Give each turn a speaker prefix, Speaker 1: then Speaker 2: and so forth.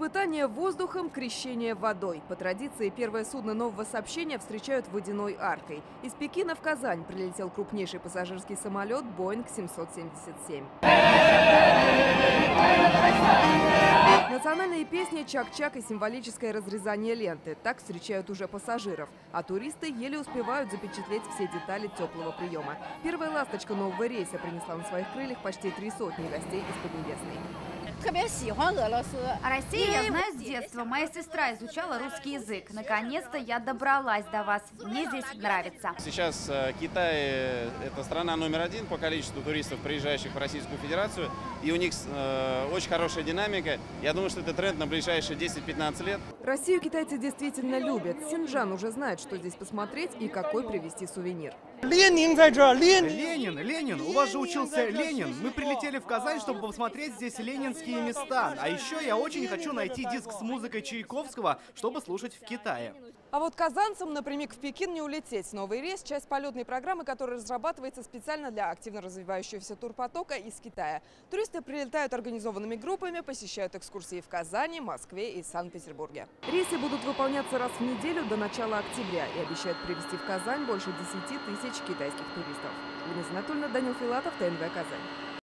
Speaker 1: Испытание воздухом, крещение водой. По традиции, первое судно нового сообщения встречают водяной аркой. Из Пекина в Казань прилетел крупнейший пассажирский самолет Boeing 777. Национальные песни «Чак-чак» и символическое разрезание ленты. Так встречают уже пассажиров. А туристы еле успевают запечатлеть все детали теплого приема. Первая ласточка нового рейса принесла на своих крыльях почти три сотни гостей из Поднебесной.
Speaker 2: Россию я знаю с детства. Моя сестра изучала русский язык. Наконец-то я добралась до вас. Мне здесь нравится.
Speaker 3: Сейчас э, Китай э, – это страна номер один по количеству туристов, приезжающих в Российскую Федерацию. И у них э, очень хорошая динамика. Я думаю, что это тренд на ближайшие 10-15 лет.
Speaker 1: Россию китайцы действительно любят. Синджан уже знает, что здесь посмотреть и какой привезти сувенир.
Speaker 4: Ленин Ленин.
Speaker 5: Ленин, Ленин, у вас же учился Ленин. Мы прилетели в Казань, чтобы посмотреть здесь ленинские места. А еще я очень хочу найти диск с музыкой Чайковского, чтобы слушать в Китае.
Speaker 1: А вот казанцам напрямик в Пекин не улететь. Новый рейс – часть полетной программы, которая разрабатывается специально для активно развивающегося турпотока из Китая. Туристы прилетают организованными группами, посещают экскурсии в Казани, Москве и Санкт-Петербурге. Рейсы будут выполняться раз в неделю до начала октября и обещают привезти в Казань больше 10 тысяч китайских туристов. Денис Анатольевна, Данил Филатов, ТНВ «Казань».